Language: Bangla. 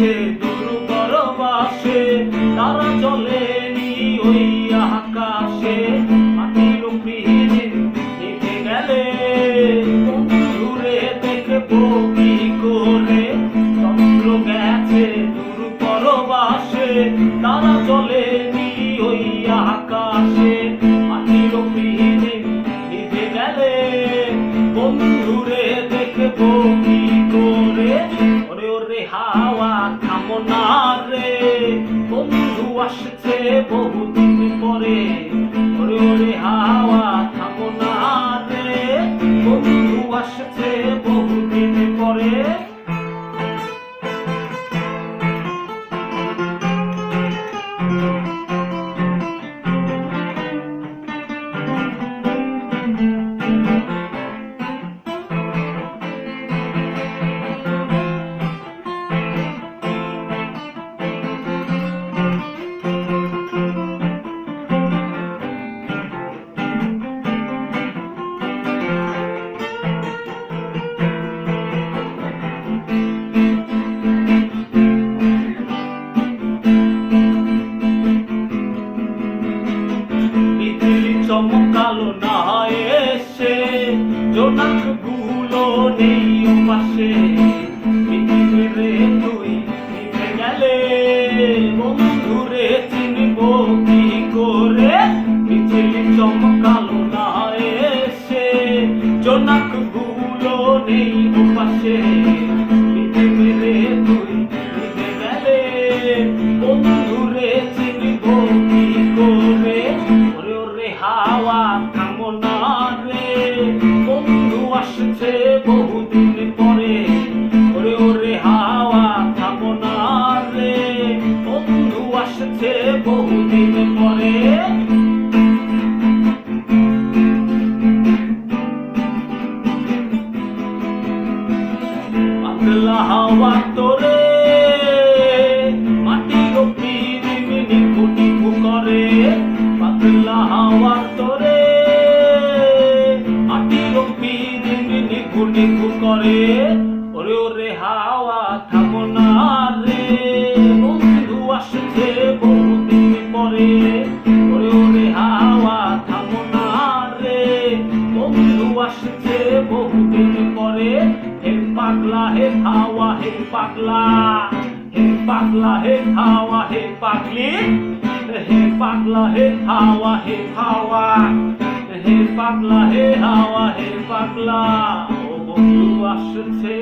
yeah. রে বন্ধু আসছে বহুদিন পরে। ওরে ওরে হাওয়া। নেই পাশে পৃথিবীরে তুই নিভে গেলে বন্ধুরে চিনব কি করে পৃথিবী চমকালো না এসে জোনাকগুলো নেই পাশে পাতলা হাওয়া তোরে মাটির নিভু নিভু করে পাতলা হাওয়া তোরে মাটির নিভু নিভু করে হাওয়া হে পাগলা হে পাগলা হে হাওয়া হে পাগলি হে পাগলা হে হাওয়া হে হাওয়া হে পাগলা হে হাওয়া হে পাগলা ও বন্ধু আসছে